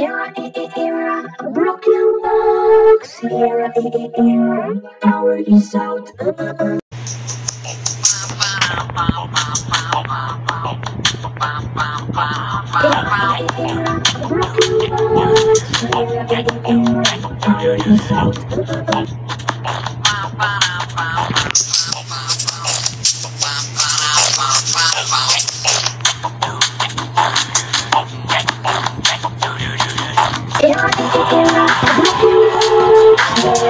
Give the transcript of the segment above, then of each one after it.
Era, era, broken box. Era, era, power is out. Bam, bam, bam, bam, bam, bam, bam, power bam, out. Uh, uh, uh.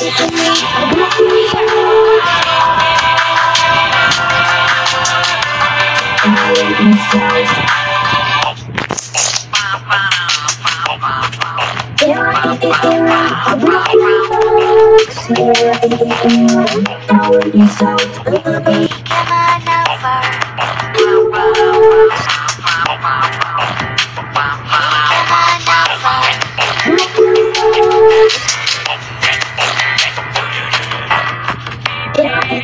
Inside,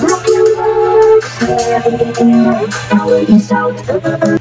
Brooklyn looks, yeah, now it's out.